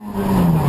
Música